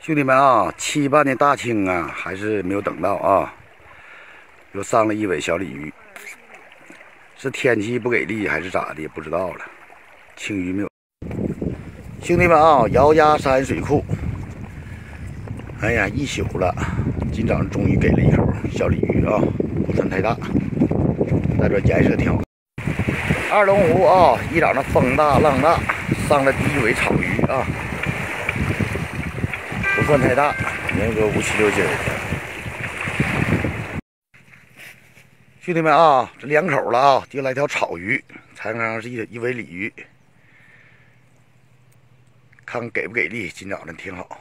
兄弟们啊，期盼的大青啊，还是没有等到啊，又上了一尾小鲤鱼，是天气不给力还是咋的？不知道了，青鱼没有。兄弟们啊，姚家山水库，哎呀，一宿了，今早上终于给了一口小鲤鱼啊，不算太大，在这颜色挺好。二龙湖啊，一早上风大浪大，上了第一尾草鱼啊。不算太大，能个五七六斤。兄弟们啊，这两口了啊，就来条草鱼，才刚是一一尾鲤鱼，看看给不给力。今早上挺好。